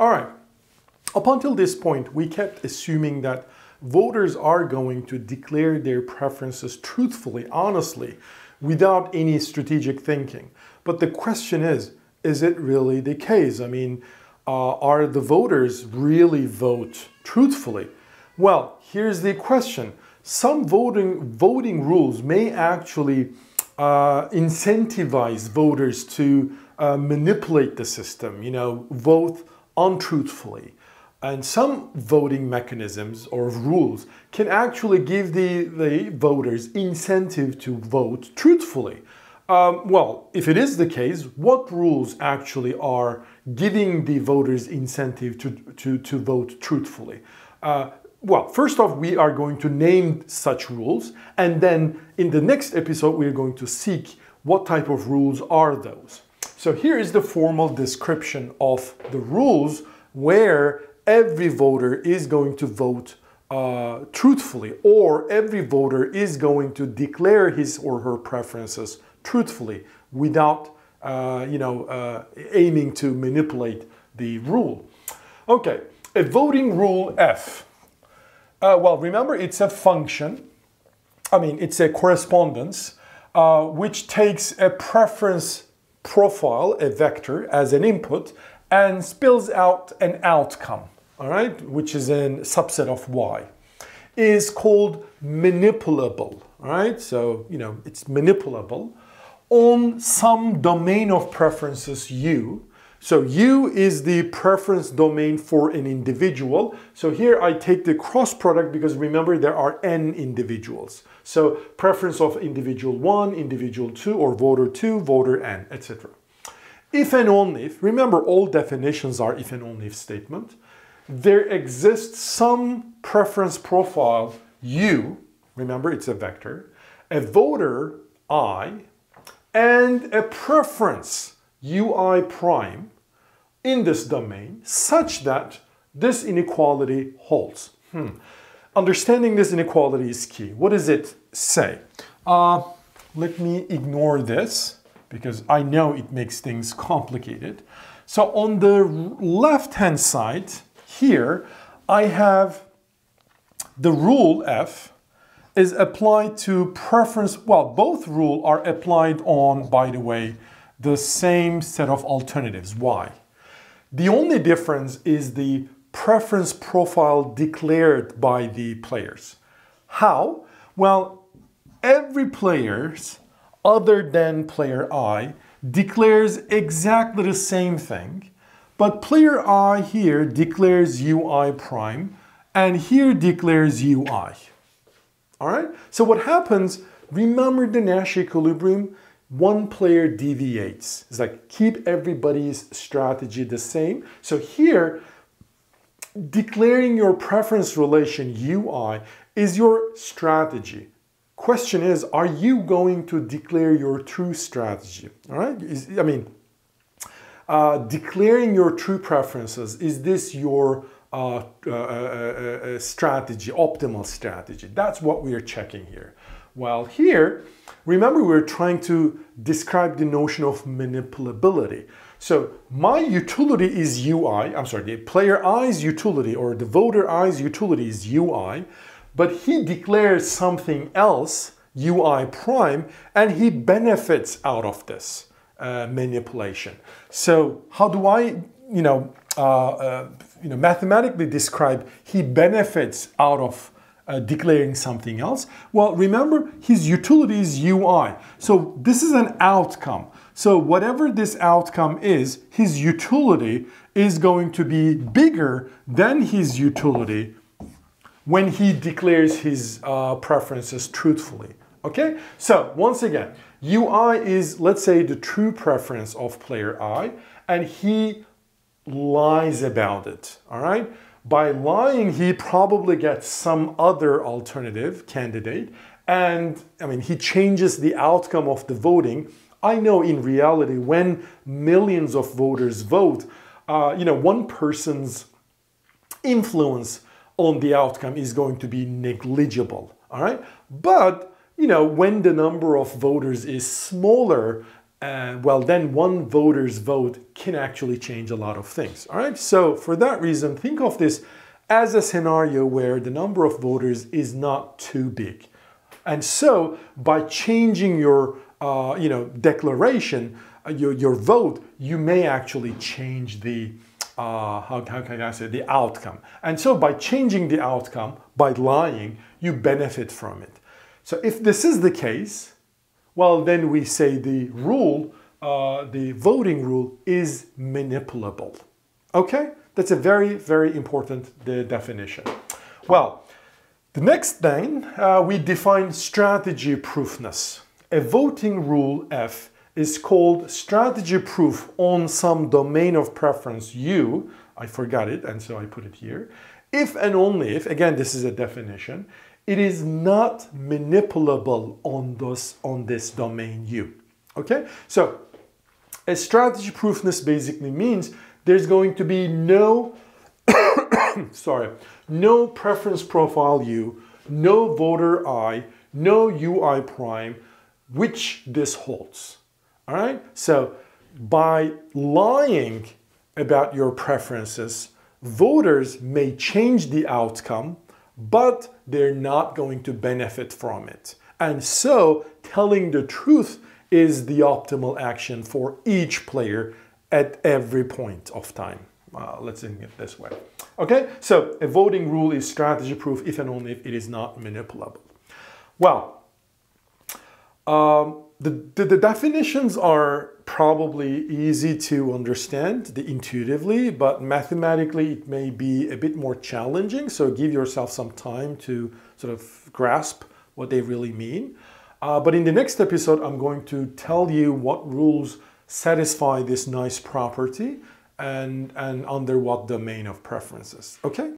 All right. Up until this point, we kept assuming that voters are going to declare their preferences truthfully, honestly, without any strategic thinking. But the question is, is it really the case? I mean, uh, are the voters really vote truthfully? Well, here's the question. Some voting, voting rules may actually uh, incentivize voters to uh, manipulate the system, you know, vote untruthfully. And some voting mechanisms or rules can actually give the, the voters incentive to vote truthfully. Um, well, if it is the case, what rules actually are giving the voters incentive to, to, to vote truthfully? Uh, well, first off, we are going to name such rules, and then in the next episode, we are going to seek what type of rules are those. So here is the formal description of the rules where every voter is going to vote uh, truthfully, or every voter is going to declare his or her preferences truthfully without, uh, you know, uh, aiming to manipulate the rule. Okay, a voting rule F. Uh, well, remember it's a function. I mean, it's a correspondence uh, which takes a preference profile, a vector, as an input and spills out an outcome all right, which is a subset of y, is called manipulable, all right? So, you know, it's manipulable on some domain of preferences u. So u is the preference domain for an individual. So here I take the cross product because remember there are n individuals. So preference of individual 1, individual 2, or voter 2, voter n, etc. If and only if, remember all definitions are if and only if statement there exists some preference profile u, remember it's a vector, a voter i, and a preference ui prime in this domain such that this inequality holds. Hmm. Understanding this inequality is key. What does it say? Uh, let me ignore this because I know it makes things complicated. So on the left hand side, here I have the rule f is applied to preference, well, both rule are applied on, by the way, the same set of alternatives, Why? The only difference is the preference profile declared by the players. How? Well, every players other than player I declares exactly the same thing but player i here declares ui prime, and here declares ui. All right? So what happens, remember the Nash equilibrium? One player deviates. It's like keep everybody's strategy the same. So here, declaring your preference relation ui is your strategy. Question is, are you going to declare your true strategy? All right? I mean, uh, declaring your true preferences, is this your uh, uh, uh, uh, strategy, optimal strategy? That's what we are checking here. Well, here, remember we're trying to describe the notion of manipulability. So my utility is UI, I'm sorry, the player I's utility or the voter I's utility is UI, but he declares something else, UI prime, and he benefits out of this uh, manipulation. So how do I, you know, uh, uh, you know, mathematically describe he benefits out of uh, declaring something else? Well, remember his utility is UI. So this is an outcome. So whatever this outcome is, his utility is going to be bigger than his utility when he declares his uh, preferences truthfully. Okay? So once again, UI is, let's say, the true preference of player I, and he lies about it, all right? By lying, he probably gets some other alternative candidate, and I mean, he changes the outcome of the voting. I know in reality, when millions of voters vote, uh, you know, one person's influence on the outcome is going to be negligible, all right? But you know, when the number of voters is smaller, uh, well, then one voter's vote can actually change a lot of things. All right. So for that reason, think of this as a scenario where the number of voters is not too big. And so by changing your, uh, you know, declaration, uh, your, your vote, you may actually change the, uh, how, how can I say, the outcome. And so by changing the outcome, by lying, you benefit from it. So if this is the case, well, then we say the rule, uh, the voting rule is manipulable. Okay? That's a very, very important definition. Well, the next thing, uh, we define strategy proofness. A voting rule F is called strategy proof on some domain of preference U. I forgot it, and so I put it here. If and only if, again, this is a definition, it is not manipulable on this, on this domain U. Okay, so a strategy proofness basically means there's going to be no, sorry, no preference profile U, no voter I, no UI prime, which this holds. All right, so by lying about your preferences, voters may change the outcome but they're not going to benefit from it. And so telling the truth is the optimal action for each player at every point of time. Uh, let's think it this way. Okay, so a voting rule is strategy proof if and only if it is not manipulable. Well, um, the, the, the, definitions are probably easy to understand the intuitively, but mathematically it may be a bit more challenging. So give yourself some time to sort of grasp what they really mean. Uh, but in the next episode, I'm going to tell you what rules satisfy this nice property and, and under what domain of preferences. Okay?